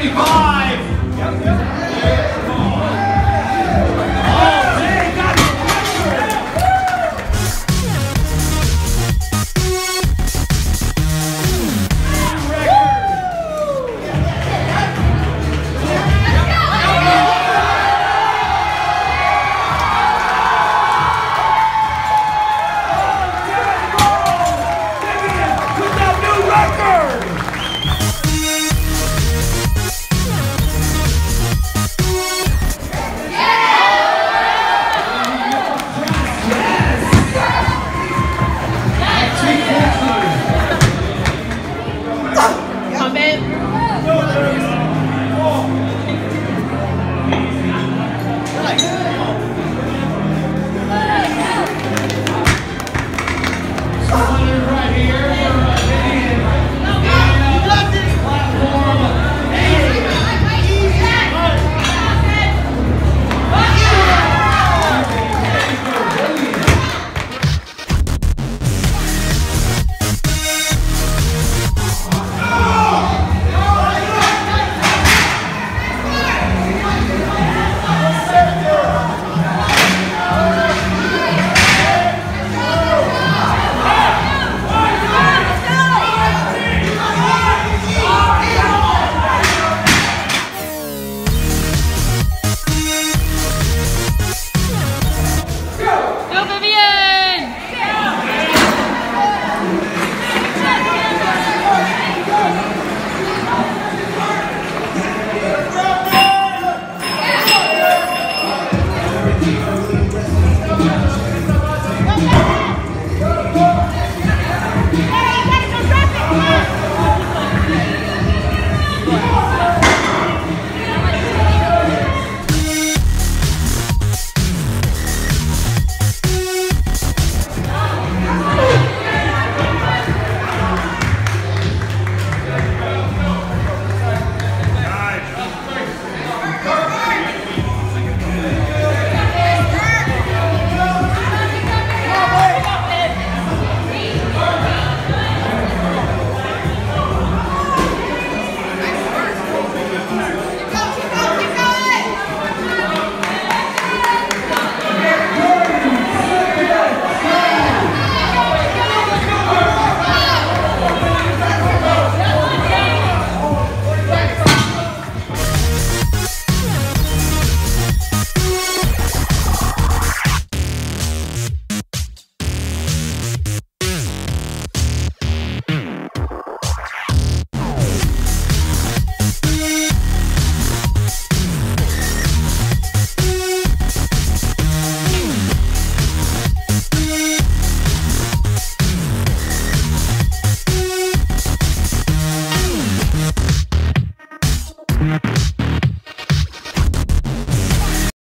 35.